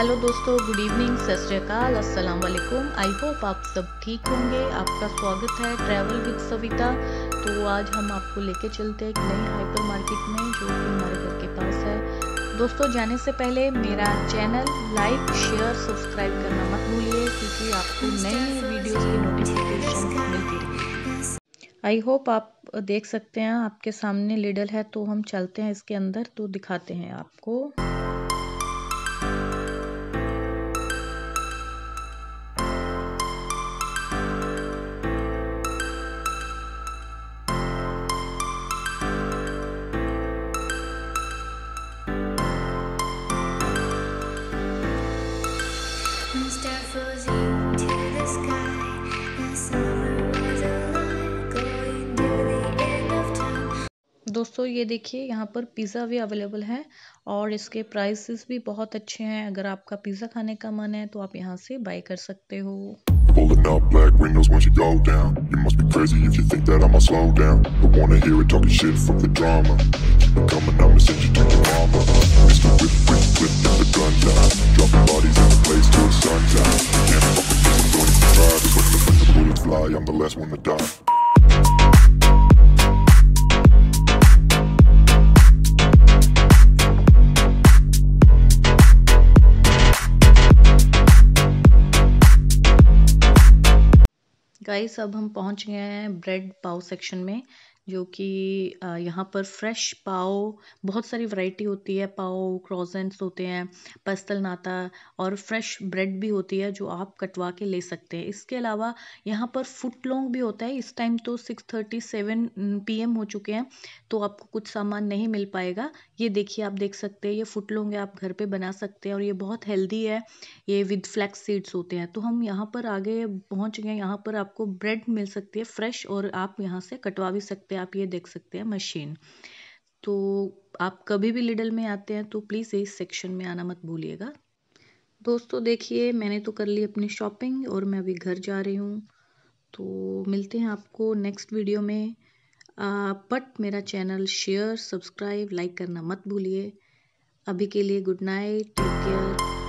Hello दोस्तों good evening सत श्रीकाल अस्सलाम वालेकुम। आई होप आप सब ठीक होंगे। आपका स्वागत है ट्रैवल विद सविता तो आज हम आपको लेके चलते हैं एक नई हाइपर मार्केट में, जो कि हमारे घर के पास है। दोस्तों, जाने से पहले मेरा चैनल लाइक शेयर सब्सक्राइब करना मत भूलिए, क्योंकि आपको नई वीडियोस की नोटिफिकेशन मिलती रहेगी। आई होप आप देख सकते हैं, आपके सामने लिडल है तो हम चलते हैं इसके अंदर तो दिखाते हैं आपको। दोस्तों ये देखिए यहाँ पर पिज़्ज़ा भी अवेलेबल है और इसके प्राइसेस भी बहुत अच्छे हैं अगर आपका पिज़्ज़ा खाने का मन है तो आप यहाँ से बाय कर सकते हो Pulling up black windows once you go down You must be crazy if you think that I'ma slow down Don't wanna hear it talking shit, fuck the drama Keep it coming, I'ma send you to your mama Mr. Whip, whip, whip, get the guns out Dropping bodies in the place till the sun's out Can't fuck with this, I'm going to try Just when the bullets fly, I'm the last one to die guys अब हम पहुँच गए हैं bread पाव section में। जो कि यहाँ पर फ्रेश पाव, बहुत सारी वैरायटी होती है। पाव क्रॉजेंट्स होते हैं पस्तल नाता और फ्रेश ब्रेड भी होती है जो आप कटवा के ले सकते हैं। इसके अलावा यहाँ पर फुट लॉन्ग भी होता है। इस टाइम तो सिक्स थर्टी सेवन पी हो चुके हैं तो आपको कुछ सामान नहीं मिल पाएगा। ये देखिए, आप देख सकते हैं, ये फुट है, आप घर पर बना सकते हैं और ये बहुत हेल्दी है। ये विद फ्लैक्स सीड्स होते हैं। तो हम यहाँ पर आगे पहुँच गए यहाँ पर आपको ब्रेड मिल सकती है फ्रेश और आप यहाँ से कटवा भी सकते हैं। आप ये देख सकते हैं मशीन तो आप कभी भी लिडल में आते हैं तो प्लीज़ इस सेक्शन में आना मत भूलिएगा। दोस्तों, देखिए, मैंने तो कर ली अपनी शॉपिंग और मैं अभी घर जा रही हूँ। तो मिलते हैं आपको नेक्स्ट वीडियो में। बट मेरा चैनल शेयर सब्सक्राइब लाइक करना मत भूलिए। अभी के लिए गुड नाइट टेक केयर